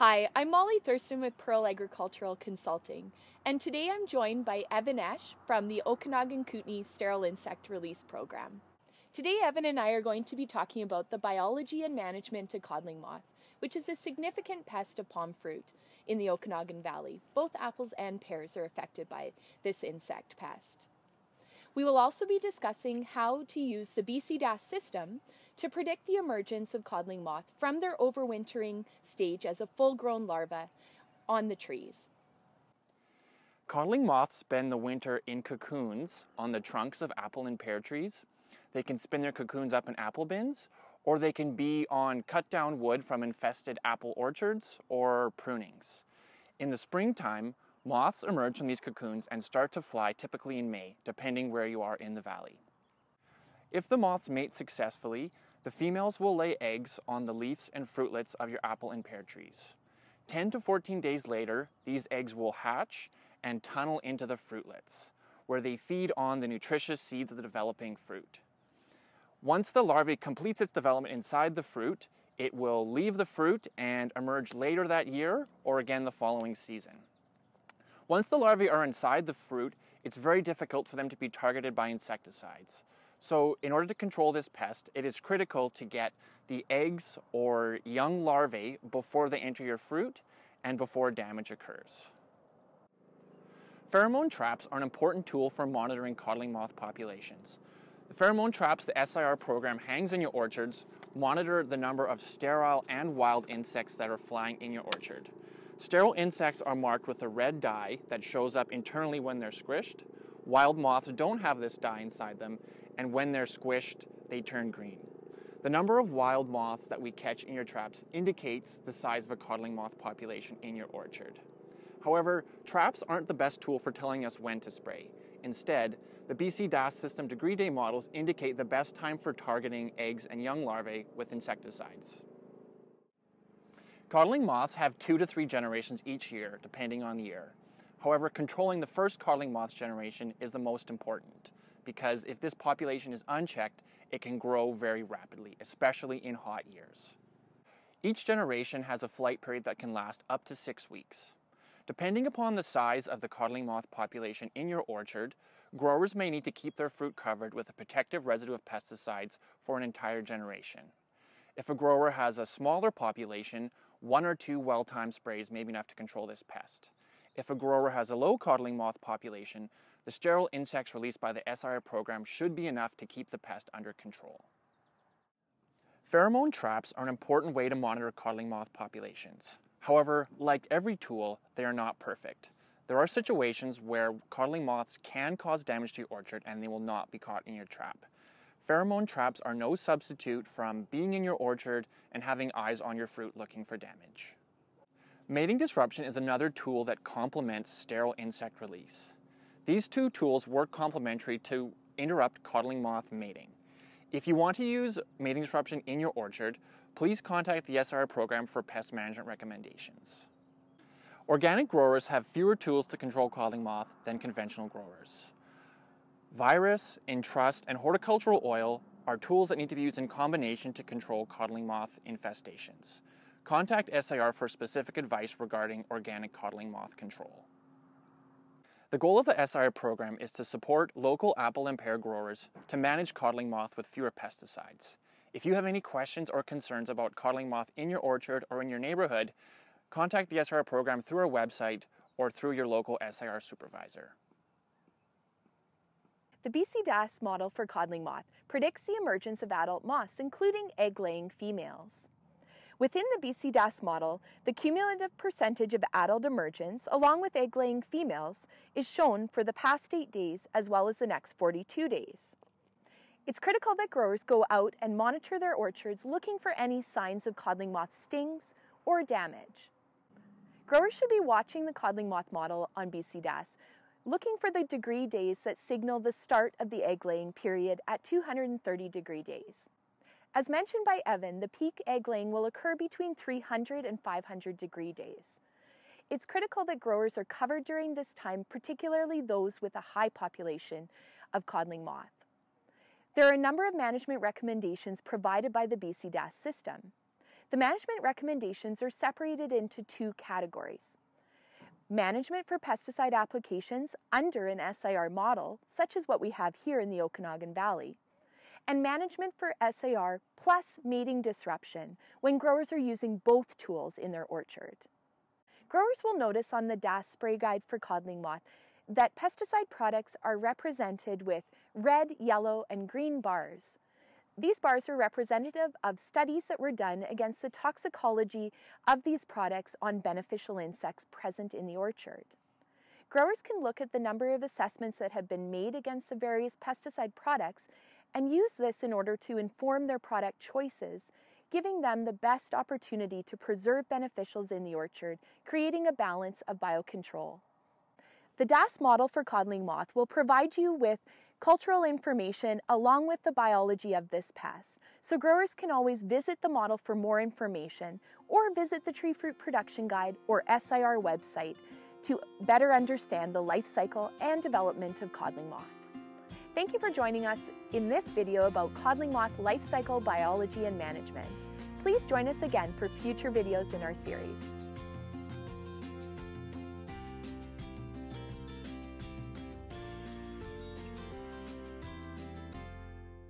Hi, I'm Molly Thurston with Pearl Agricultural Consulting, and today I'm joined by Evan Esch from the Okanagan Kootenay Sterile Insect Release Program. Today, Evan and I are going to be talking about the biology and management of codling moth, which is a significant pest of pome fruit in the Okanagan Valley. Both apples and pears are affected by this insect pest. We will also be discussing how to use the BC-DAS system to predict the emergence of codling moth from their overwintering stage as a full-grown larva on the trees. Codling moths spend the winter in cocoons on the trunks of apple and pear trees. They can spin their cocoons up in apple bins, or they can be on cut down wood from infested apple orchards or prunings. In the springtime, Moths emerge from these cocoons and start to fly typically in May, depending where you are in the valley. If the moths mate successfully, the females will lay eggs on the leaves and fruitlets of your apple and pear trees. 10 to 14 days later, these eggs will hatch and tunnel into the fruitlets, where they feed on the nutritious seeds of the developing fruit. Once the larvae completes its development inside the fruit, it will leave the fruit and emerge later that year or again the following season. Once the larvae are inside the fruit, it's very difficult for them to be targeted by insecticides. So in order to control this pest, it is critical to get the eggs or young larvae before they enter your fruit and before damage occurs. Pheromone traps are an important tool for monitoring codling moth populations. The pheromone traps the SIR program hangs in your orchards monitor the number of sterile and wild insects that are flying in your orchard. Sterile insects are marked with a red dye that shows up internally when they're squished. Wild moths don't have this dye inside them, and when they're squished, they turn green. The number of wild moths that we catch in your traps indicates the size of a codling moth population in your orchard. However, traps aren't the best tool for telling us when to spray. Instead, the BC DAS system degree day models indicate the best time for targeting eggs and young larvae with insecticides. Codling moths have two to three generations each year, depending on the year. However, controlling the first codling moth generation is the most important because if this population is unchecked, it can grow very rapidly, especially in hot years. Each generation has a flight period that can last up to six weeks. Depending upon the size of the codling moth population in your orchard, growers may need to keep their fruit covered with a protective residue of pesticides for an entire generation. If a grower has a smaller population, one or two well-timed sprays may be enough to control this pest. If a grower has a low codling moth population, the sterile insects released by the SIR program should be enough to keep the pest under control. Pheromone traps are an important way to monitor codling moth populations. However, like every tool, they are not perfect. There are situations where codling moths can cause damage to your orchard and they will not be caught in your trap. Pheromone traps are no substitute from being in your orchard and having eyes on your fruit looking for damage. Mating disruption is another tool that complements sterile insect release. These two tools work complementary to interrupt codling moth mating. If you want to use mating disruption in your orchard, please contact the SIR program for pest management recommendations. Organic growers have fewer tools to control codling moth than conventional growers. Virus, Entrust, and horticultural oil are tools that need to be used in combination to control codling moth infestations. Contact SIR for specific advice regarding organic codling moth control. The goal of the SIR program is to support local apple and pear growers to manage codling moth with fewer pesticides. If you have any questions or concerns about codling moth in your orchard or in your neighborhood, contact the SIR program through our website or through your local SIR supervisor. The BC DAS model for codling moth predicts the emergence of adult moths, including egg-laying females. Within the BC DAS model, the cumulative percentage of adult emergence, along with egg-laying females, is shown for the past 8 days as well as the next 42 days. It's critical that growers go out and monitor their orchards looking for any signs of codling moth stings or damage. Growers should be watching the codling moth model on BC DAS looking for the degree days that signal the start of the egg laying period at 230 degree days. As mentioned by Evan, the peak egg laying will occur between 300 and 500 degree days. It's critical that growers are covered during this time, particularly those with a high population of codling moth. There are a number of management recommendations provided by the BC DAS system. The management recommendations are separated into two categories. Management for pesticide applications under an SIR model, such as what we have here in the Okanagan Valley, and management for SIR plus mating disruption when growers are using both tools in their orchard. Growers will notice on the DAS spray guide for codling moth that pesticide products are represented with red, yellow, and green bars. These bars are representative of studies that were done against the toxicology of these products on beneficial insects present in the orchard. Growers can look at the number of assessments that have been made against the various pesticide products and use this in order to inform their product choices, giving them the best opportunity to preserve beneficials in the orchard, creating a balance of biocontrol. The DAS model for codling moth will provide you with cultural information along with the biology of this pest, so growers can always visit the model for more information or visit the Tree Fruit Production Guide or SIR website to better understand the life cycle and development of codling moth. Thank you for joining us in this video about codling moth life cycle biology and management. Please join us again for future videos in our series.